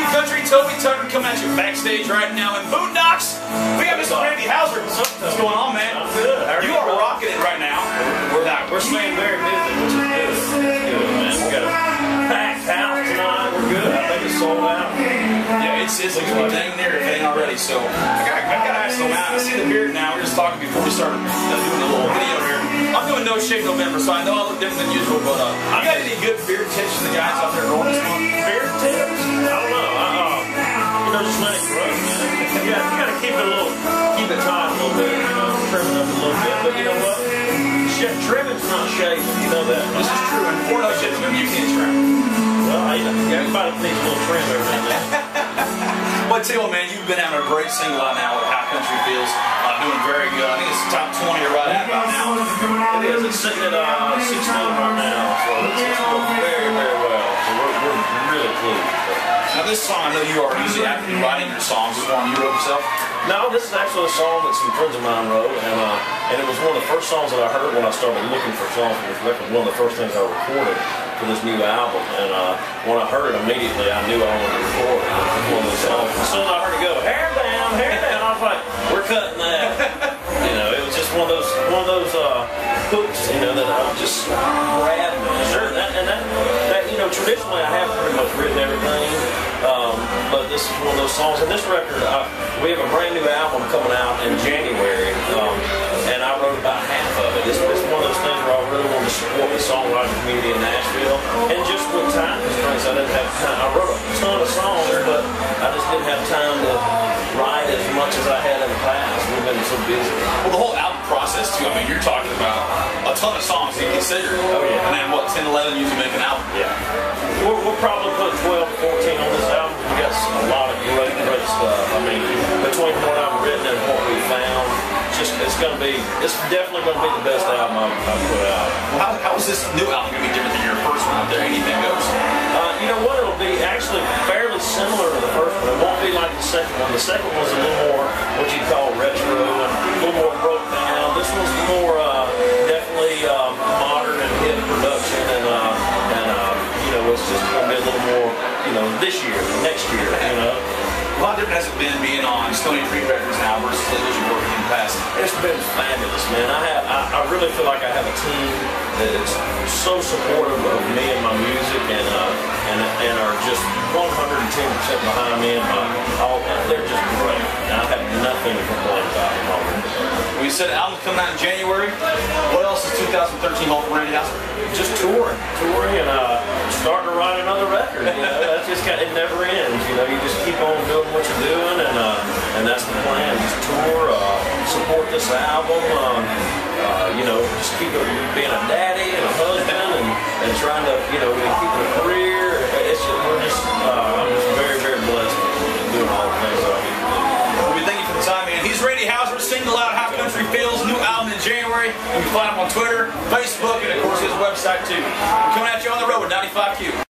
Q Country, Toby Tucker coming at you backstage right now in Boondocks. We got Mr. Randy Houser. What's going on, man? I'm good. How are You you? are rocking it right now. We're not. We're staying very busy, which is good. Good, man. We got a packed house tonight. We're good. I think it's sold out. Yeah, it's it's like dang near everything already. So I got I got to ask them out. I see the beard now. We were just talking before we started uh, doing the little video here. I'm doing no shave November, so I know I look different than usual. But uh, you got any good beard tips from the guys out there rolling this month? Beard tips? Trimming's not shaving. You know that. This is true. And for no shave November, you can't trim. Well, I, everybody needs a little trim every now and then. But tell you what, man, you've been having a great single out now with How Country Feels. Uh, doing very good. I think it's top 20 or right at about now. It is. It's sitting at uh, Now this song, I know you are usually actively writing your songs. This one you wrote yourself. No, this is actually a song that some friends of mine wrote, and uh, and it was one of the first songs that I heard when I started looking for songs for this record. One of the first things I recorded for this new album, and uh, when I heard it immediately, I knew I wanted to record it. It one of those songs. As soon as I heard it go, hair down, hair down, I was like, we're cutting that. you know, it was just one of those one of those uh, hooks, you know, that I just those songs. And this record, uh, we have a brand new album coming out in January, um, and I wrote about half of it. It's, it's one of those things where I really wanted to support the songwriting community in Nashville, and just with time constraints, I didn't have time. I wrote a ton of songs, but I just didn't have time to write as much as I had in the past. We've been so busy. Well, the whole album process too. I mean, you're talking about a ton of songs you consider. Oh, yeah. And then 10, 11 usually make an album. Yeah. We'll, we'll probably put 12 14 on this album. We got a lot of great, great stuff. I mean, between what I've written and what we found, just it's gonna be, it's definitely gonna be the best album I've, I've put out. Well, how, how is this new album going to be different than your first one? If there anything goes. Uh, you know what? It'll be actually fairly similar to the first one. It won't be like the second one. The second one's a little more what you call retro and a little more broke down. This one's more uh, this year, next year, you know. How different has it been being on Stoney Creek Records now versus labels you worked in the past? It's been fabulous, man. I have, I, I really feel like I have a team that is so supportive of me and my music, and uh, and and are just 110 percent behind me and my all. They're just great. And I have nothing to complain about. at all. We said album's coming out in January. What else is 2013 hold for Randy House? Just touring, touring, and uh, starting to write another record. You know, that's just. Never ends. You know, you just keep on doing what you're doing, and uh, and that's the plan. Just tour, uh, support this album. Um, uh, you know, just keep being a daddy and a husband, and, and trying to, you know, keep a career. It's just, we're just, uh, I'm just very, very blessed doing all the things that I do. We thank you for the time, man. He's Randy Houser, single out How Country Feels, new album in January. You can find him on Twitter, Facebook, and of course his website too. We're coming at you on the road with 95Q.